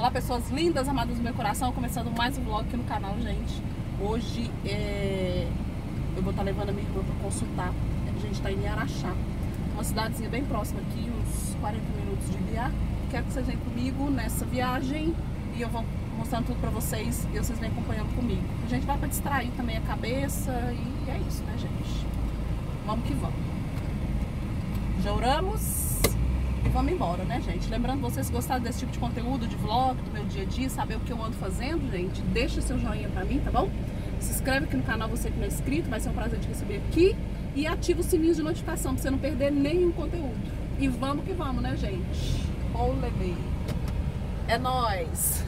Olá pessoas lindas, amadas do meu coração, começando mais um vlog aqui no canal, gente. Hoje é... eu vou estar levando a minha irmã para consultar. A gente está em Araxá, uma cidadezinha bem próxima aqui, uns 40 minutos de Biá. Quero que vocês venham comigo nessa viagem e eu vou mostrando tudo para vocês e vocês vêm acompanhando comigo. A gente vai para distrair também a cabeça e é isso, né, gente? Vamos que vamos. Já oramos? E vamos embora, né, gente? Lembrando vocês gostaram desse tipo de conteúdo, de vlog, do meu dia a dia, saber o que eu ando fazendo, gente, deixa seu joinha pra mim, tá bom? Se inscreve aqui no canal, você que não é inscrito, vai ser um prazer te receber aqui. E ativa o sininho de notificação pra você não perder nenhum conteúdo. E vamos que vamos, né, gente? Olê, É nóis!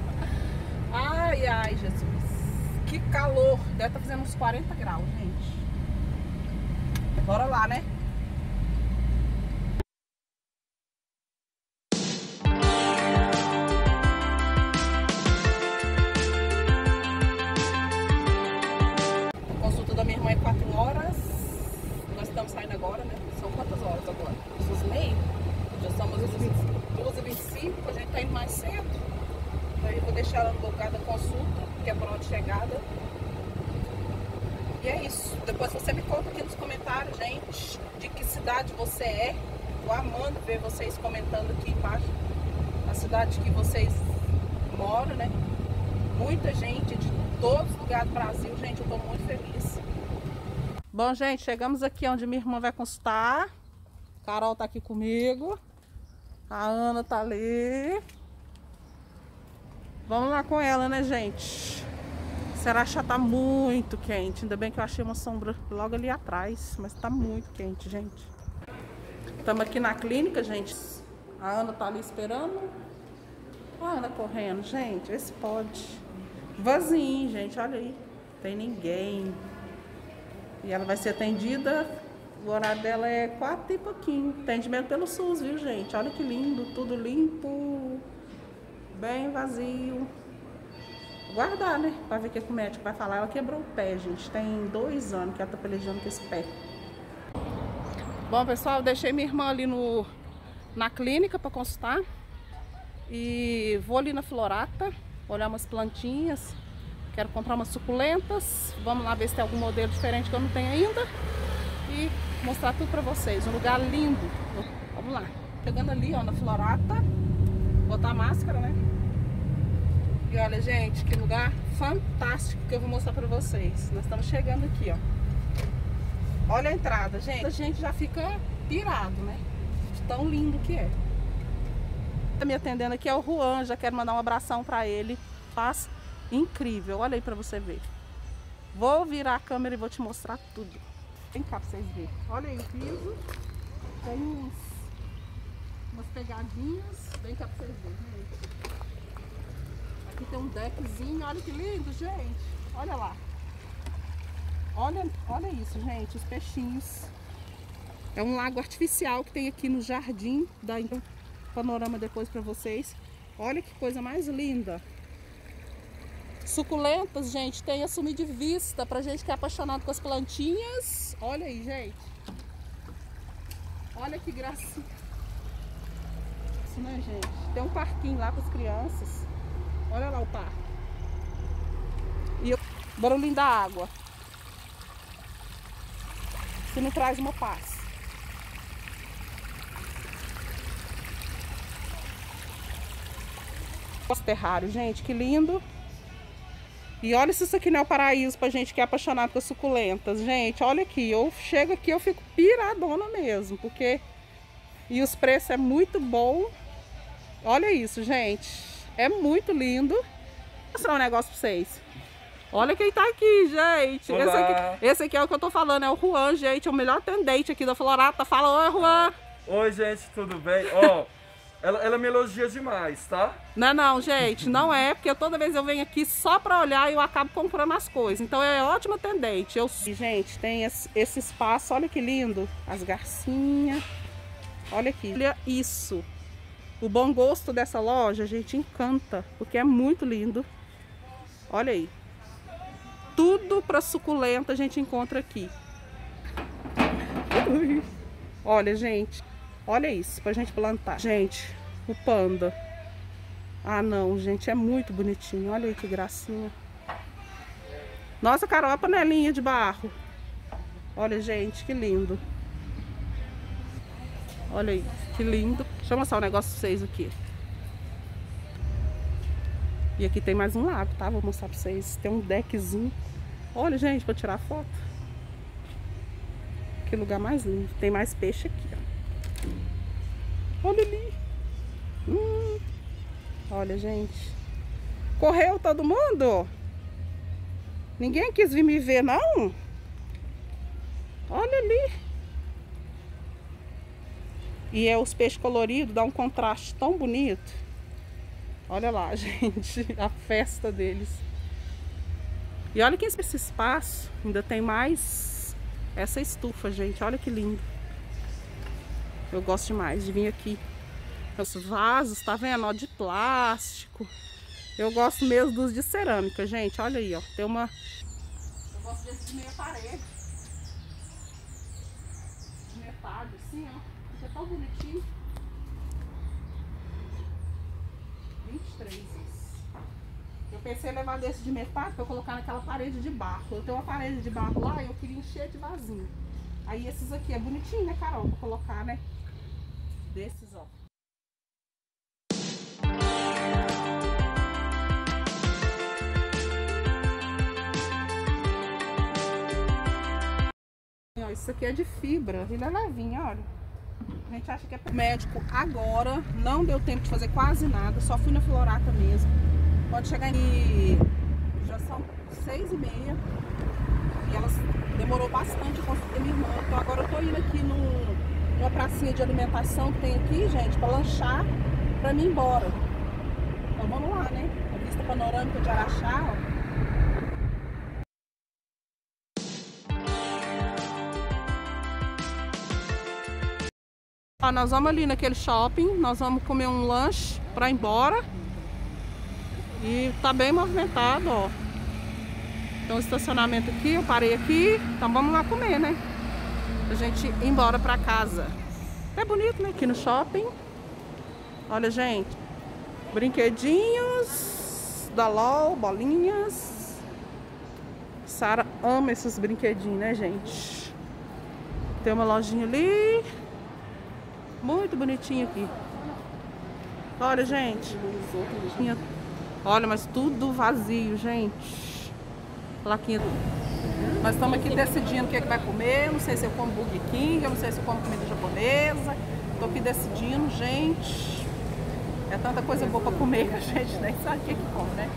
ai, ai, Jesus! Que calor! Deve estar tá fazendo uns 40 graus, gente. Bora lá, né? E é isso. Depois você me conta aqui nos comentários, gente, de que cidade você é. Tô amando ver vocês comentando aqui embaixo a cidade que vocês moram, né? Muita gente de todos os lugares do Brasil, gente, eu tô muito feliz. Bom, gente, chegamos aqui onde minha irmã vai consultar. Carol tá aqui comigo. A Ana tá ali. Vamos lá com ela, né, gente? Seracha tá muito quente. Ainda bem que eu achei uma sombra logo ali atrás. Mas tá muito quente, gente. Estamos aqui na clínica, gente. A Ana tá ali esperando. A Ana correndo, gente. Vê se pode. Vazio, gente. Olha aí. Tem ninguém. E ela vai ser atendida. O horário dela é quatro e pouquinho. Atendimento pelo SUS, viu, gente? Olha que lindo. Tudo limpo. Bem vazio guardar, né? Pra ver o que o médico vai falar. Ela quebrou o pé, gente. Tem dois anos que ela tá pelejando com esse pé. Bom, pessoal, deixei minha irmã ali no, na clínica para consultar. E vou ali na Florata, olhar umas plantinhas. Quero comprar umas suculentas. Vamos lá ver se tem algum modelo diferente que eu não tenho ainda. Mostrar tudo para vocês. Um lugar lindo. Vamos lá. Chegando ali, ó, na Florata. Botar máscara, né? E olha, gente, que lugar fantástico que eu vou mostrar pra vocês. Nós estamos chegando aqui, ó. Olha a entrada, gente. A gente já fica pirado, né? Tão lindo que é. Tá me atendendo aqui é o Juan. Já quero mandar um abração pra ele. Faz incrível. Olha aí pra você ver. Vou virar a câmera e vou te mostrar tudo. Vem cá pra vocês verem. Olha aí o piso. Tem uns, umas pegadinhas. Vem cá pra vocês verem, gente. Aqui tem um deckzinho, olha que lindo, gente. Olha lá. Olha, olha isso, gente, os peixinhos. É um lago artificial que tem aqui no jardim. Dá panorama depois para vocês. Olha que coisa mais linda. Suculentas, gente, tem assumir de vista pra gente que é apaixonado com as plantinhas. Olha aí, gente. Olha que gracinha. Isso, né, gente? Tem um parquinho lá para as crianças. Olha lá o par. E o barulhinho da água. Se me traz uma paz. Nosso terrário, gente, que lindo. E olha se isso aqui não é o paraíso pra gente que é apaixonado por suculentas. Gente, olha aqui. Eu chego aqui, eu fico piradona mesmo. Porque... E os preços é muito bom. Olha isso, gente. É muito lindo. Vou mostrar um negócio pra vocês. Olha quem tá aqui, gente. Esse aqui, esse aqui, é o que eu tô falando, é o Juan, gente. É o melhor atendente aqui da Florata. Fala, oi, Juan. Oi, gente, tudo bem? Ó, oh, ela, ela me elogia demais, tá? Não, não, gente, não é, porque toda vez eu venho aqui só pra olhar e eu acabo comprando as coisas. Então é ótimo atendente. Eu... Gente, tem esse, espaço, olha que lindo. As garcinhas. Olha aqui. Olha isso. O bom gosto dessa loja, a gente, encanta, porque é muito lindo. Olha aí. Tudo para suculenta a gente encontra aqui. Olha, gente. Olha isso, pra gente plantar. Gente, o panda. Ah, não, gente, é muito bonitinho. Olha aí que gracinha. Nossa, Carol, a panelinha de barro. Olha, gente, que lindo. Olha aí, que lindo. Deixa eu mostrar um negócio pra vocês aqui. E aqui tem mais um lago, tá? Vou mostrar pra vocês. Tem um deckzinho. Olha, gente, pra tirar foto. Que lugar mais lindo. Tem mais peixe aqui, ó. Olha ali. Hum. Olha, gente. Correu todo mundo? Ninguém quis vir me ver, não? Olha ali. E é os peixes coloridos, dá um contraste tão bonito. Olha lá, gente, a festa deles. E olha que esse espaço ainda tem mais essa estufa, gente. Olha que lindo. Eu gosto demais de vir aqui. Os vasos, tá vendo? Ó, de plástico. Eu gosto mesmo dos de cerâmica, gente. Olha aí, ó. Tem uma... Eu gosto desse de meia parede. De metade, assim, ó. Fica tão bonitinho. 23 isso. Eu pensei em levar desse de metade pra colocar naquela parede de barro. Eu tenho uma parede de barro lá e eu queria encher de vasinho. Aí esses aqui é bonitinho, né, Carol? Pra colocar, né? Ó. Isso aqui é de fibra, ele é levinho, olha. A gente acha que é médico agora, não deu tempo de fazer quase nada, só fui na Florata mesmo. Pode chegar em. Já são seis e meia. E elas demorou bastante a conseguir minha irmã. Então agora eu tô indo aqui no, numa pracinha de alimentação que tem aqui, gente, pra lanchar pra mim ir embora. Então vamos lá, né? A vista panorâmica de Araxá, ó. Ó, nós vamos ali naquele shopping, nós vamos comer um lanche para ir embora. E tá bem movimentado, ó. Tem um estacionamento aqui, eu parei aqui. Então vamos lá comer, né? Pra gente ir embora pra casa. É bonito, né? Aqui no shopping. Olha, gente. Brinquedinhos da LOL, bolinhas. Sara ama esses brinquedinhos, né, gente? Tem uma lojinha ali. Muito bonitinho aqui. Olha, gente. Olha, mas tudo vazio, gente. Plaquinha. Nós estamos aqui decidindo o que, é que vai comer. Não sei se eu como Burger King, eu não sei se eu como comida japonesa. Estou aqui decidindo, gente. É tanta coisa boa para comer que a gente nem sabe o que, é que come, né?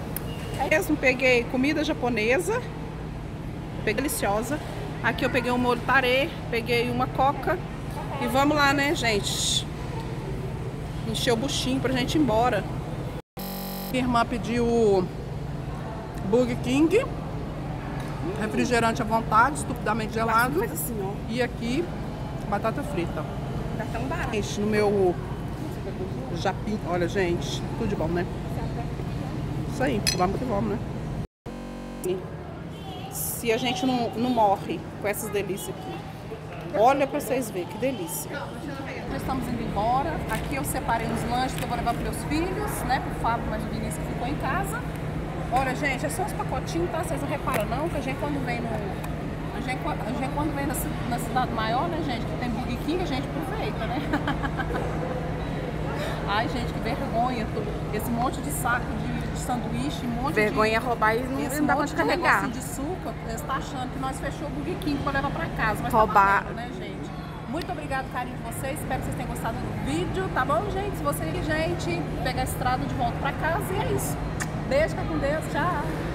Mesmo, peguei comida japonesa. Peguei deliciosa. Aqui eu peguei um molho tarê, peguei uma coca e vamos lá, né, gente? Encher o buchinho pra gente ir embora. Minha irmã pediu Burger King. Refrigerante à vontade, estupidamente gelado. Assim. E aqui, batata frita. Tá tão barato. Gente, no meu japim. Olha, gente, tudo de bom, né? Isso aí, vamos que vamos, né? Se a gente não, não morre com essas delícias aqui. Olha pra vocês verem, que delícia. Nós estamos indo embora. Aqui eu separei os lanches que eu vou levar para meus filhos, né? Pro Fábio, mas o Vinícius que ficou em casa. Olha, gente, é só uns pacotinhos, tá? Vocês não reparam não, que a gente quando vem no... A gente, a gente quando vem na, na cidade maior, né, gente, que tem Burger King, a gente aproveita, né? Ai, gente, que vergonha. Esse monte de saco de, de sanduíche, um monte vergonha de... roubar e não, esse não dá monte pra carregar. de suco, você tá achando que nós fechou o Burger King pra levar pra casa. Mas Roubar. tá valendo, né, gente? Muito obrigado, carinho de vocês. Espero que vocês tenham gostado do vídeo, tá bom, gente? Se você gente, pegar a estrada de volta pra casa e é isso. Beijo, fica com Deus. Tchau.